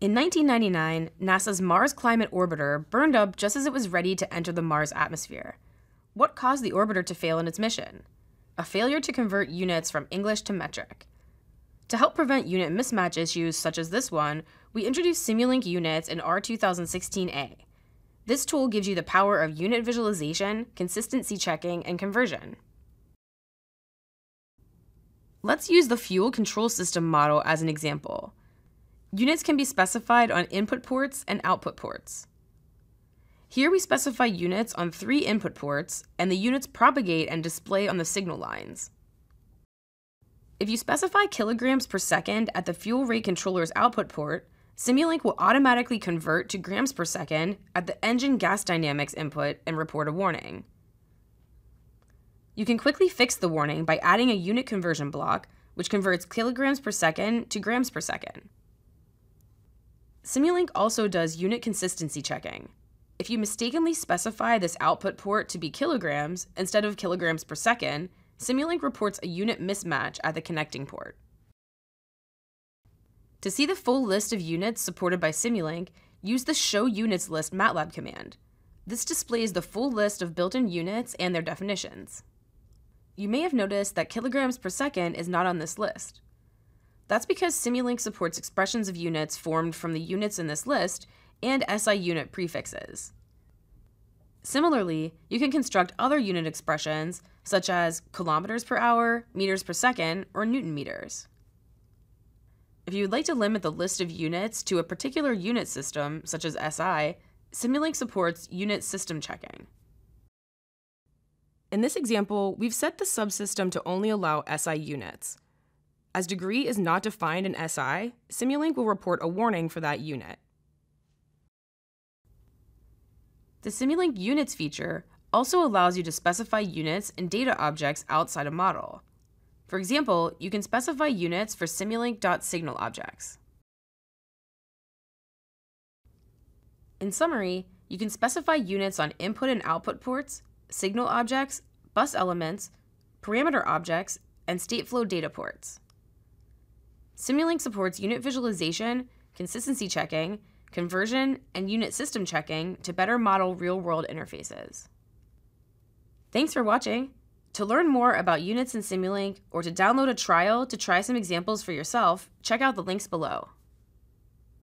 In 1999, NASA's Mars Climate Orbiter burned up just as it was ready to enter the Mars atmosphere. What caused the orbiter to fail in its mission? A failure to convert units from English to metric. To help prevent unit mismatch issues such as this one, we introduced Simulink units in R2016A. This tool gives you the power of unit visualization, consistency checking, and conversion. Let's use the fuel control system model as an example. Units can be specified on input ports and output ports. Here we specify units on three input ports, and the units propagate and display on the signal lines. If you specify kilograms per second at the fuel rate controller's output port, Simulink will automatically convert to grams per second at the engine gas dynamics input and report a warning. You can quickly fix the warning by adding a unit conversion block, which converts kilograms per second to grams per second. Simulink also does unit consistency checking. If you mistakenly specify this output port to be kilograms instead of kilograms per second, Simulink reports a unit mismatch at the connecting port. To see the full list of units supported by Simulink, use the Show Units List MATLAB command. This displays the full list of built-in units and their definitions. You may have noticed that kilograms per second is not on this list. That's because Simulink supports expressions of units formed from the units in this list and SI unit prefixes. Similarly, you can construct other unit expressions, such as kilometers per hour, meters per second, or newton meters. If you would like to limit the list of units to a particular unit system, such as SI, Simulink supports unit system checking. In this example, we've set the subsystem to only allow SI units, as degree is not defined in SI, Simulink will report a warning for that unit. The Simulink Units feature also allows you to specify units and data objects outside a model. For example, you can specify units for Simulink.signal objects. In summary, you can specify units on input and output ports, signal objects, bus elements, parameter objects, and stateflow data ports. Simulink supports unit visualization, consistency checking, conversion, and unit system checking to better model real-world interfaces. Thanks for watching! To learn more about units in Simulink or to download a trial to try some examples for yourself, check out the links below.